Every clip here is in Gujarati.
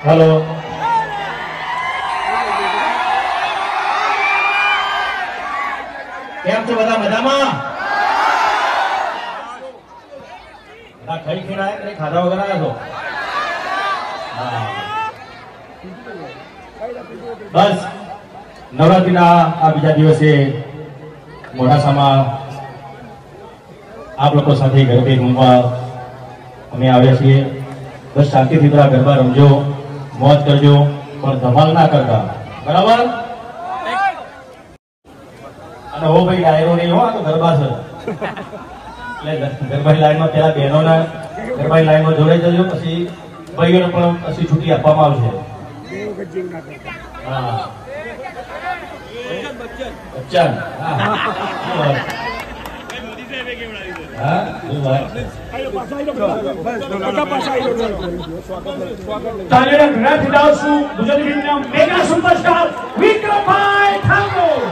હલો કેમ છો બધા મજામાં બધા ખાઈ ખીણ આવ્યા નહીં? ખાધા વગર આવ્યા છો. બસ નવરાત્રીના આ બીજા દિવસે મોડાસામાં આપ લોકો સાથે ગરબે રૂમવા અમે આવ્યા છીએ બસ શાંતિથી બધા ગરબા રમજો, મોજ કરજો, પણ ધમાલ ના કરતા. બરાબર? અને હો ભાઈ ડાયરો નહીં હો, આ તો ગરબા છે. એટલે ગરબાની લાઈનમાં પેલા બહેનોના ગરબાની લાઈનમાં જોડાઈ જજો, પછી ભાઈઓને પણ પછી છૂટી આપવામાં આવશે. હા. બચ્ચન. હા. Hah? Ayo Pak Said dong. Maka Pak Said dong. Tanya Grand Hidasu, Bujang Rinna, Mega Superstar, Wikrapai Thakur.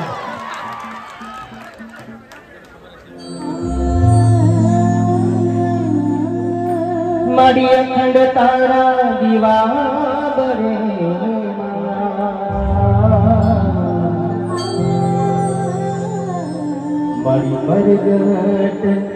मड़ी अखंड तारा दीवा बरे बड़ी बरगट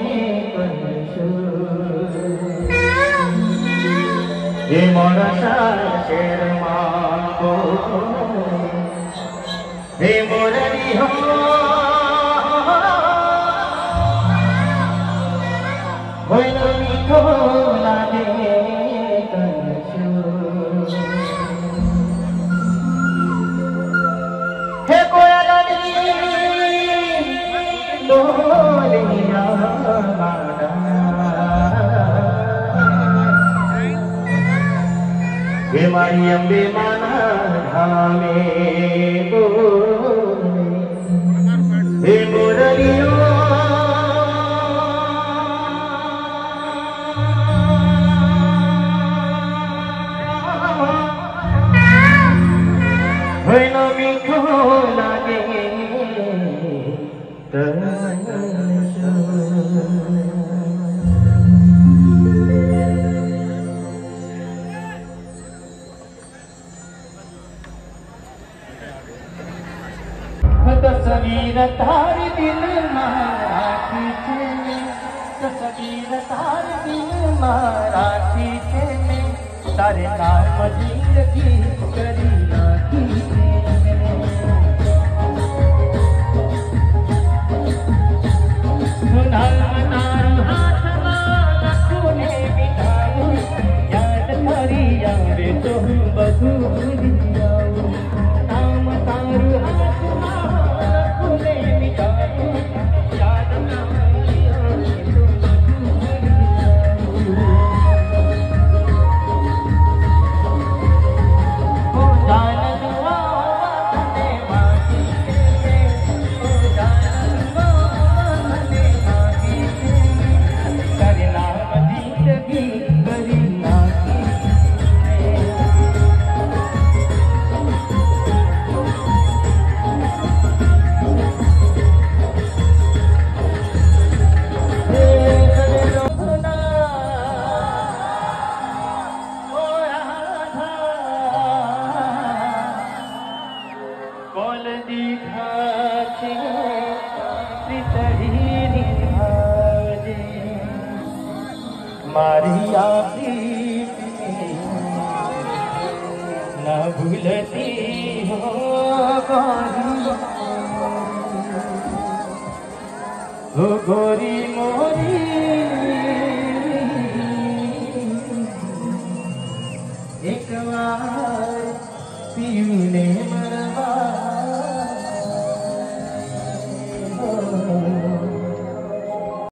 এ মরা শের মানবো হে মোরারি হো ওই তুমি তো লাগে হে কোয়ালি তো Mariyam വിമാനധാമേ മുരളിയോ Hãy subscribe cho kênh Ghiền Mì Gõ Để không bỏ lỡ những video hấp dẫn Kabir दिन दीन महाराठी चेलीर तारे नाम चेले करी राखी મારી આપી ના ભૂલતી હો ગોરી હો ગોરી મોરી એક વાર પીને